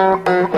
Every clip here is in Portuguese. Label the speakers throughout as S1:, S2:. S1: Música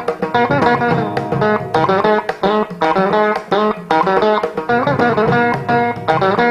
S1: Thank you.